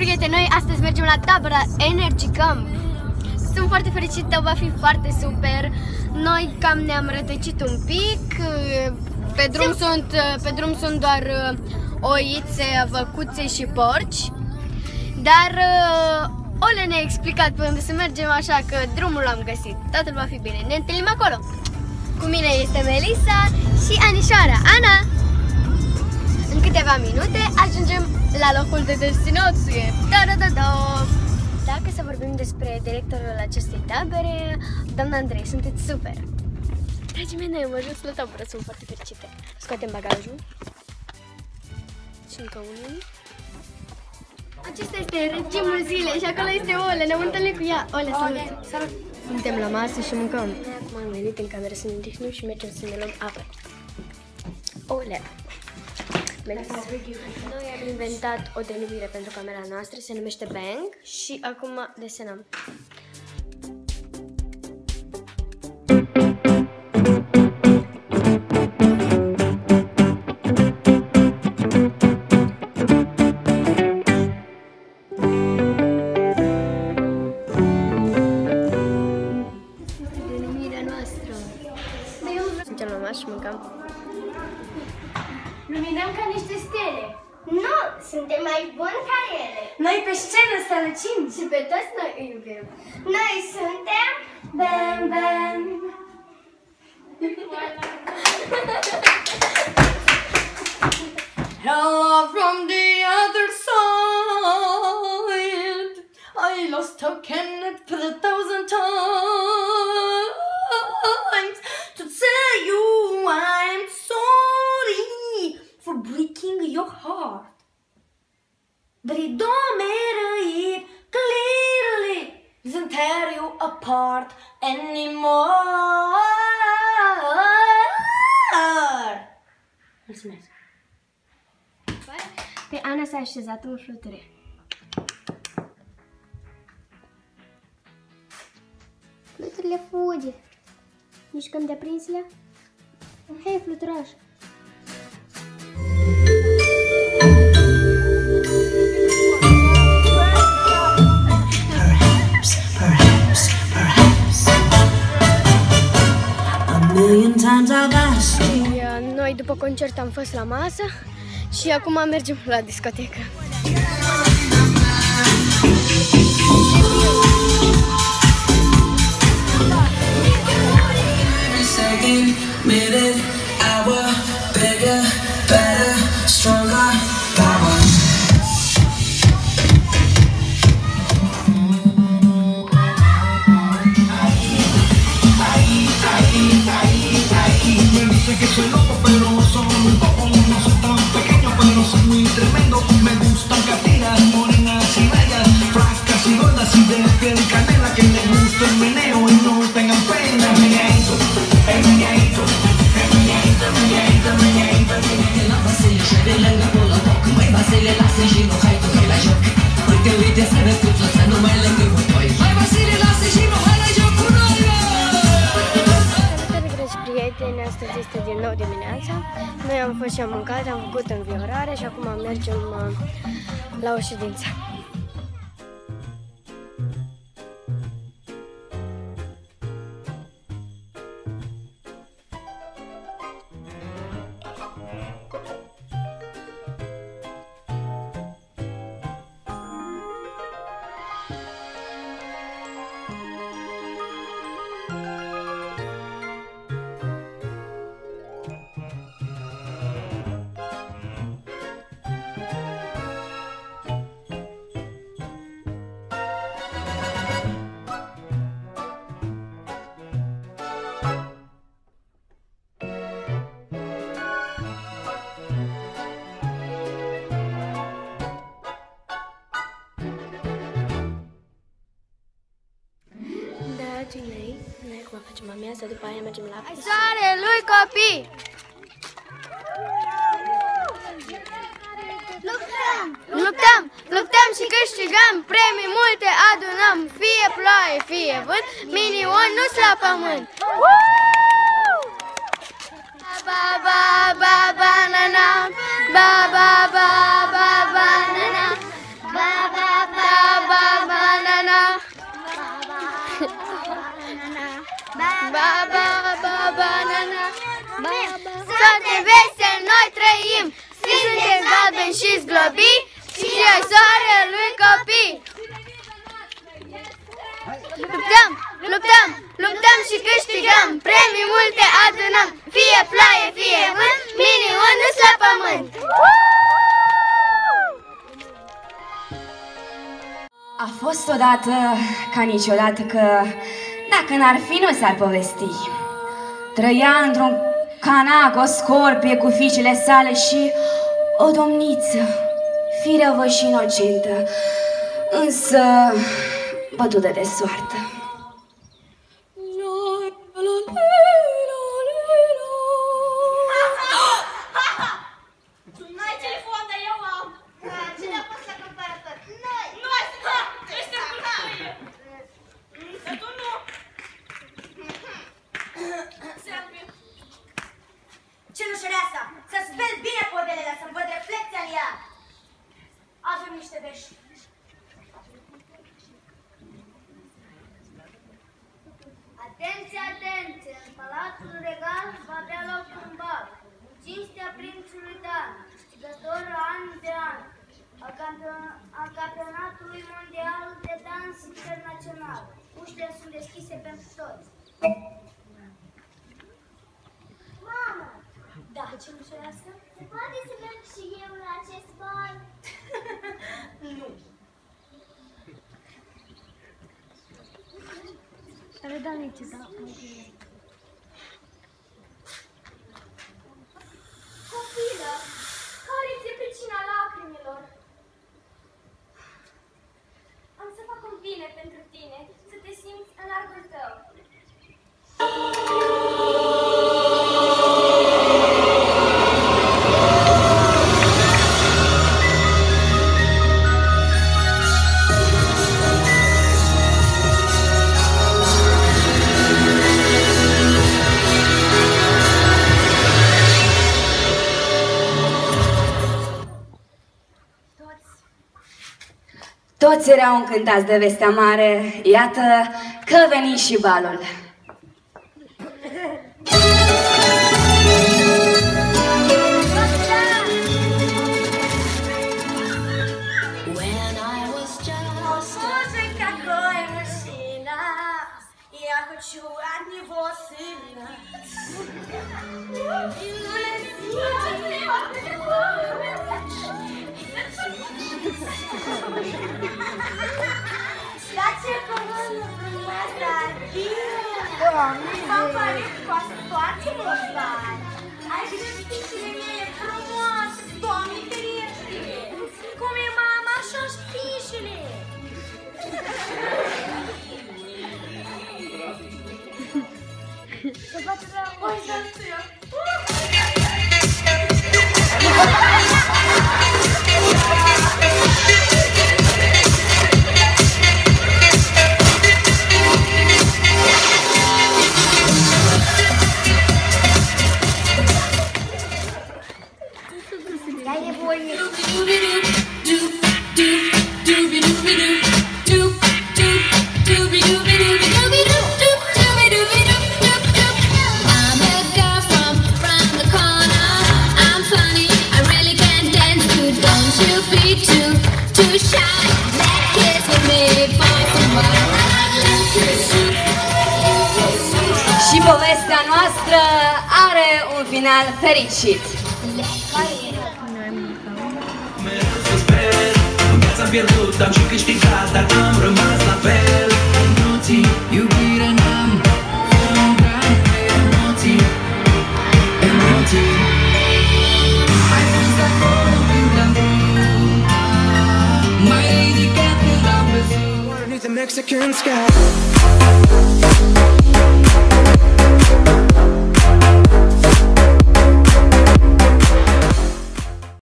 prieteni, noi astăzi mergem la tabăra Energy Camp. Sunt foarte fericită, va fi foarte super. Noi cam ne-am rătăcit un pic. Pe drum, sunt, pe drum sunt doar uh, oițe, văcuțe și porci. Dar uh, Ole ne-a explicat pe unde să mergem, așa că drumul l-am găsit. Totul va fi bine. Ne întâlnim acolo. Cu mine este Melissa și Anișoara. Ana! În câteva minute ajungem la locul de destinație. Da, da, da, da. Dacă să vorbim despre directorul acestei tabere, doamna Andrei, sunteți super. Dragii mei, noi am ajuns la tabără, sunt foarte fericite. Scoatem bagajul. Și încă unul. Acesta este regimul zilei și acolo este Ole, ne-am întâlnit cu ea. Ole, salut! Salut! Suntem la masă și mâncăm. Acum am venit în cameră să ne odihnim și mergem să ne luăm apă. Ole! Melissa. Noi am inventat o denumire pentru camera noastră, se numește Bang și acum desenăm. Noi pe scenă strălucim. Și pe toți noi îi iubim. Noi suntem Bam Bam. Hello from the other side. I lost token for a thousand times Mulțumesc. Pe Ana s-a așezat în fluture. Fluturile fuge. Mișcăm de prinsele. Hei, fluturaș! Noi după concert am fost la masă și acum mergem la discotecă. Every second, minute, prieteni! Astăzi este din nou dimineața. Noi am fost și am mâncat, am făcut înviorare și acum mergem uh, la o ședință. Dragii mei, noi acum facem amiază, după aia mergem la Hai soare lui copii! Luptăm! Luptăm! Luptăm și câștigăm Premii multe adunăm Fie ploaie, fie vânt Minion nu la pământ foarte vesel noi trăim. Suntem galbeni și zglobi Și ai soarelui copii. Luptăm, luptăm, luptăm și câștigăm. Premii multe adunăm. Fie ploaie, fie vânt Mini-undus la pământ A fost odată ca niciodată că dacă n-ar fi, nu s-ar povesti. Trăia într-un canac o scorpie cu fiicele sale și o domniță, firevă și inocentă, însă bătută de soartă. Da, ce nu asta? Se poate să merg și eu la acest bal? nu. Copilă, Toți erau încântați de vestea mare, iată că veni și balul. When Papai, quase quatro. Povestea noastră are un final fericit. Mereu să sper În viața am pierdut, am și câștigat Dar am rămas la fel. Emoții, iubire n-am Fără un gram de emoții. Emoții. Ai fost acolo când am vrut M-ai ridicat când am văzut. Underneath the Mexican sky